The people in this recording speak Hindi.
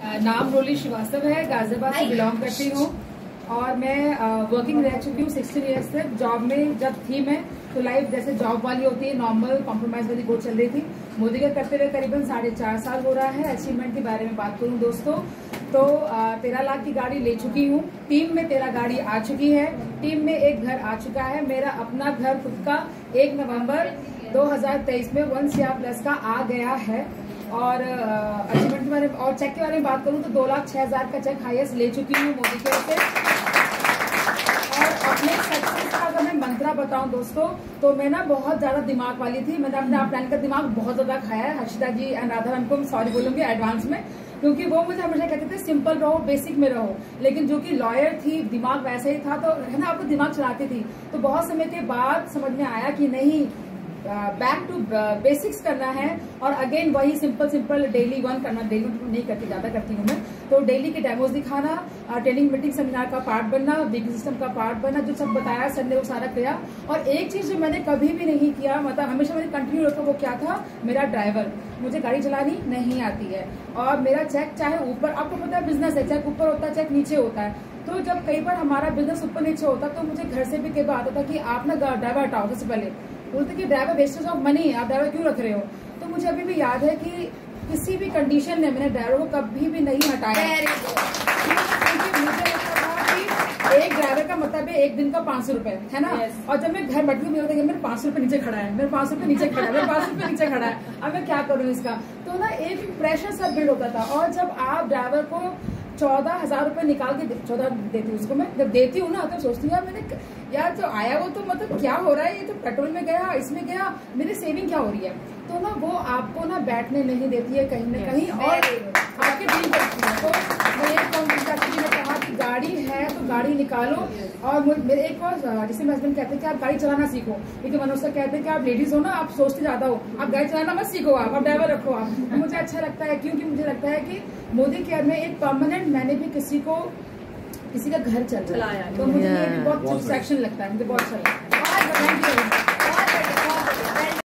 नाम रोली श्रीवास्तव है गाजियाबाद से बिलोंग करती हूँ। और मैं वर्किंग रह चुकी हूँ सिक्सटीन ईयर्स से। जॉब में जब थी मैं तो लाइफ जैसे जॉब वाली होती है नॉर्मल कॉम्प्रोमाइज वाली गोल चल रही थी। मोदी का करते हुए करीबन साढ़े चार साल हो रहा है। अचीवमेंट के बारे में बात करूँ दोस्तों तो तेरह लाख की गाड़ी ले चुकी हूँ। टीम में तेरह गाड़ी आ चुकी है। टीम में एक घर आ चुका है। मेरा अपना घर खुद का एक नवंबर 2023 में वन सिया प्लस का आ गया है। और अचीवमेंट के बारे में, और चेक के बारे में बात करूँ तो दो लाख छह हज़ार का चेक हाईएस्ट ले चुकी हूँ मोदी के से। और अपने सक्सेस का अगर मैं मंत्रा बताऊँ दोस्तों तो मैं ना बहुत ज़्यादा दिमाग वाली थी। मैंने अपने आप प्लान का दिमाग बहुत ज़्यादा खाया है। हर्षिता जी एंड राधा को सॉरी बोलूँगी एडवांस में, क्योंकि वो मुझे हमेशा कहते थे सिंपल रहो बेसिक में रहो। लेकिन जो कि लॉयर थी, दिमाग वैसे ही था तो है ना, आपको दिमाग चलाती थी। तो बहुत समय के बाद समझ में आया कि नहीं बैक टू बेसिक्स करना है और अगेन वही सिंपल सिंपल डेली वन करना डेली टू नहीं करती, ज़्यादा करती हूँ मैं। तो डेली के डेमोज दिखाना ट्रेनिंग मीटिंग सेमिनार का पार्ट बनना बिग सिस्टम का पार्ट बनना, जो सब बताया सर ने वो सारा किया। और एक चीज़ जो मैंने कभी भी नहीं किया मतलब हमेशा मैंने कंटिन्यू रखा, वो क्या था? मेरा ड्राइवर मुझे गाड़ी चलानी नहीं आती है। और मेरा चेक चाहे ऊपर, आपको पता है बिज़नेस है चेक ऊपर होता है चेक नीचे होता है। तो जब कई बार हमारा बिज़नेस ऊपर नीचे होता तो मुझे घर से भी कई बार आता था कि आप ना ड्राइवर हटाओ सबसे पहले। बोलते कि ड्राइवर वेस्टेज ऑफ़ मनी आप ड्राइवर क्यों रख रहे हो? तो मुझे अभी भी याद है कि किसी भी कंडीशन में मैंने ड्राइवर को कभी भी नहीं हटाया। एक ड्राइवर का मतलब है एक दिन का पाँच सौ रुपये है ना? Yes. और जब मैं घर बैठी हूँ मेरे मेरे पाँच सौ रुपये नीचे खड़ा है मेरे पाँच सौ रुपये नीचे खड़ा है मेरे पाँच सौ रुपये नीचे खड़ा है। अब मैं क्या करूँ इसका? तो ना एक प्रेशर सब बिल्ड होता था और जब आप ड्राइवर को चौदह हज़ार रुपए निकाल के चौदह देती हूँ उसको मैं। जब देती हूँ ना तो सोचती हूँ मैंने यार जो आया वो तो मतलब क्या हो रहा है? ये तो पेट्रोल में गया इसमें गया मेरी सेविंग क्या हो रही है? तो ना वो आपको ना बैठने नहीं देती है कहीं ना कहीं और आपके डील करती है तो मैं एक कहा कि गाड़ी है तो गाड़ी निकालो और मेरे एक और जिसे मेरे हस्बैंड कहते हैं कि आप गाड़ी चलाना सीखो। लेकिन मनोज सर कहते हैं कि आप लेडीज़ हो ना आप सोचते ज़्यादा हो। आप गाड़ी चलाना मत सीखो आप आप ड्राइवर रखो आप। मुझे अच्छा लगता है क्योंकि मुझे लगता है कि मोदी केयर में एक परमानेंट मैंने भी किसी को किसी का घर चल चलाया तो मुझे बहुत सेक्शन लगता है मुझे बहुत अच्छा लगता है।